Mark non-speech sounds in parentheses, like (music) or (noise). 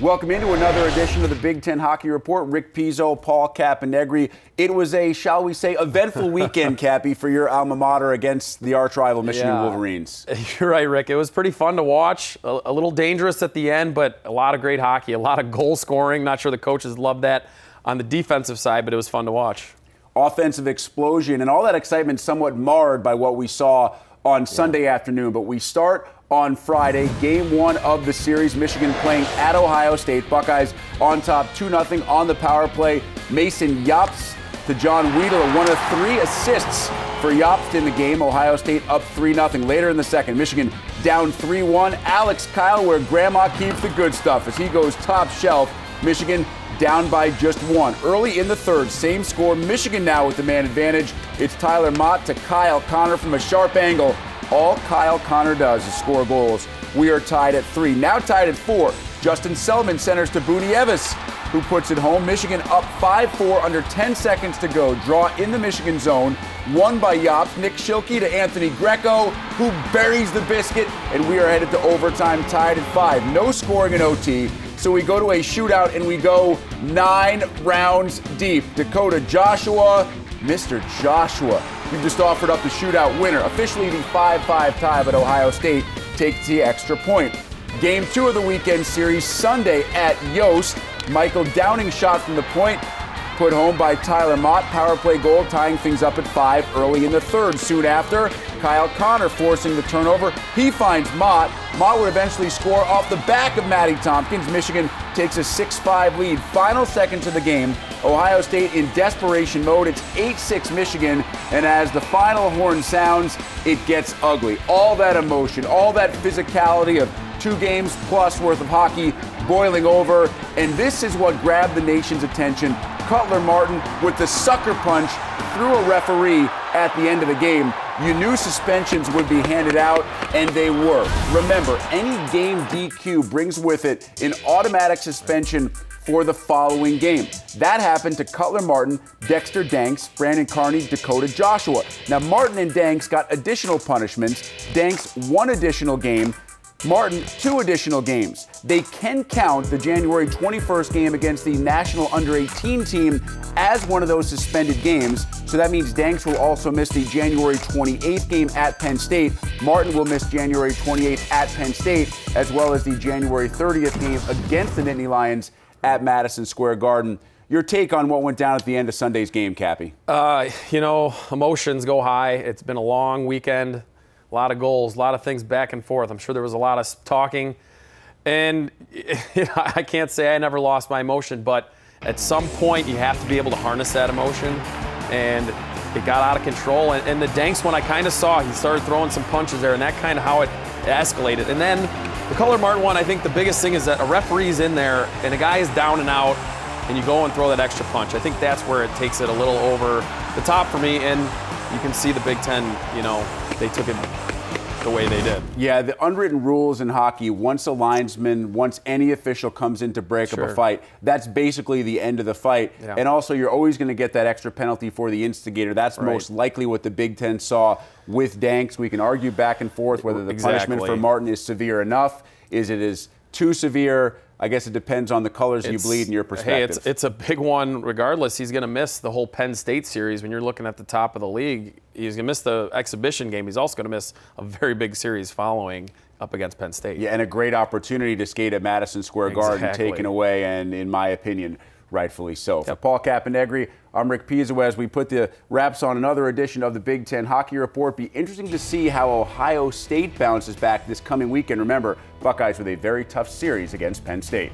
Welcome into another edition of the Big Ten Hockey Report. Rick Pizzo, Paul Caponigri. It was a, shall we say, eventful weekend, (laughs) Cappy, for your alma mater against the arch rival Michigan Yeah. Wolverines. (laughs) You're right, Rick. It was pretty fun to watch. A, a little dangerous at the end, but a lot of great hockey, a lot of goal scoring. Not sure the coaches loved that on the defensive side, but it was fun to watch. Offensive explosion and all that excitement somewhat marred by what we saw on Sunday afternoon. But we start on Friday, game one of the series. Michigan playing at Ohio State. Buckeyes on top 2 0 on the power play. Mason Jobst to John Weedle, one of three assists for Jobst in the game. Ohio State up 3 0. Later in the second, Michigan down 3 1. Alex Kile, where grandma keeps the good stuff as he goes top shelf. Michigan down by just one. Early in the third, same score. Michigan now with the man advantage. It's Tyler Motte to Kyle Connor from a sharp angle. All Kyle Connor does is score goals. We are tied at three. Now tied at four. Justin Selman centers to Boo Nieves, who puts it home. Michigan up 5 4 under 10 seconds to go. Draw in the Michigan zone. Won by Jobst. Nick Schilkey to Anthony Greco, who buries the biscuit. And we are headed to overtime, tied at five. No scoring in OT. So we go to a shootout and we go nine rounds deep. Dakota Joshua, Mr. Joshua. We've just offered up the shootout winner. Officially the 5 5 tie, but Ohio State takes the extra point. Game two of the weekend series Sunday at Yost. Michael Downing shot from the point, put home by Tyler Motte. Power play goal tying things up at five early in the third. Soon after, Kyle Connor forcing the turnover. He finds Motte. Motte would eventually score off the back of Maddie Tomkins. Michigan takes a 6 5 lead. Final seconds of the game. Ohio State in desperation mode. It's 8 6 Michigan. And as the final horn sounds, it gets ugly. All that emotion, all that physicality of two games plus worth of hockey boiling over. And this is what grabbed the nation's attention. Cutler Martin with the sucker punch through a referee at the end of the game. You knew suspensions would be handed out, and they were. Remember, any game DQ brings with it an automatic suspension for the following game. That happened to Cutler Martin, Dexter Dancs, Brandon Carney, Dakota Joshua. Now, Martin and Dancs got additional punishments. Dancs, one additional game. Martin, two additional games. They can count the January 21st game against the national under 18 team as one of those suspended games. So that means Dancs will also miss the January 28th game at Penn State. Martin will miss January 28th at Penn State, as well as the January 30th game against the Nittany Lions at Madison Square Garden. Your take on what went down at the end of Sunday's game, Cappy? Uh, you know, emotions go high. It's been a long weekend, a lot of goals, a lot of things back and forth. I'm sure there was a lot of talking. And (laughs) you know, I can't say I never lost my emotion, but at some point you have to be able to harness that emotion. And it got out of control. And, and the Dancs one I kind of saw, he started throwing some punches there, and that kind of how it escalated. And then the Cutler Martin one, I think the biggest thing is that a referee's in there and a guy is down and out, and you go and throw that extra punch. I think that's where it takes it a little over the top for me. And you can see the Big Ten, you know, they took it the way they did. Yeah, the unwritten rules in hockey, once a linesman, once any official comes in to break up a fight, that's basically the end of the fight. Yeah. And also, you're always going to get that extra penalty for the instigator. That's Right. most likely what the Big Ten saw with Dancs. We can argue back and forth whether the punishment for Martin is severe enough. Is it is too severe? I guess it depends on the colors you bleed and your perspective. Hey, it's, it's a big one regardless. He's going to miss the whole Penn State series. When you're looking at the top of the league, he's going to miss the exhibition game. He's also going to miss a very big series following up against Penn State. Yeah, and a great opportunity to skate at Madison Square Garden Exactly. taken away, and in my opinion, rightfully so. For Paul Caponigri, I'm Rick Pizzo as we put the wraps on another edition of the Big Ten Hockey Report. Be interesting to see how Ohio State bounces back this coming weekend. Remember, Buckeyes with a very tough series against Penn State.